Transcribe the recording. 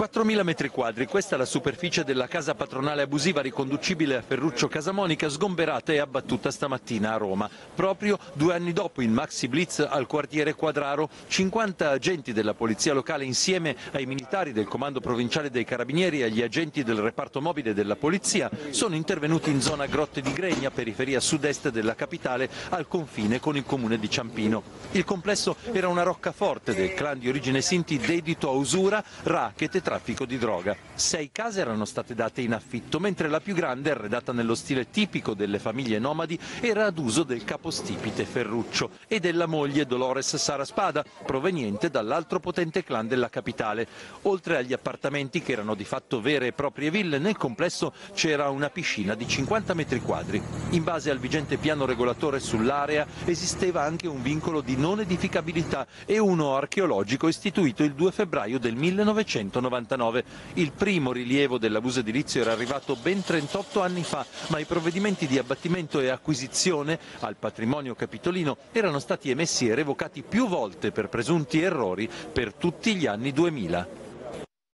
4.000 metri quadri, questa è la superficie della casa patronale abusiva riconducibile a Ferruccio Casamonica, sgomberata e abbattuta stamattina a Roma. Proprio due anni dopo il maxi blitz al quartiere Quadraro, 50 agenti della polizia locale insieme ai militari del comando provinciale dei carabinieri e agli agenti del reparto mobile della polizia sono intervenuti in zona Grotte di Gregna, periferia sud-est della capitale, al confine con il comune di Ciampino. Il complesso era una roccaforte del clan di origine Sinti dedito a usura, racket e traffico di droga. Sei case erano state date in affitto, mentre la più grande, arredata nello stile tipico delle famiglie nomadi, era ad uso del capostipite Ferruccio e della moglie Dolores Sara Spada, proveniente dall'altro potente clan della capitale. Oltre agli appartamenti che erano di fatto vere e proprie ville, nel complesso c'era una piscina di 50 metri quadri. In base al vigente piano regolatore sull'area esisteva anche un vincolo di non edificabilità e uno archeologico istituito il 2 febbraio del 1990. 1999. Il primo rilievo dell'abuso edilizio era arrivato ben 38 anni fa, ma i provvedimenti di abbattimento e acquisizione al patrimonio capitolino erano stati emessi e revocati più volte per presunti errori per tutti gli anni 2000.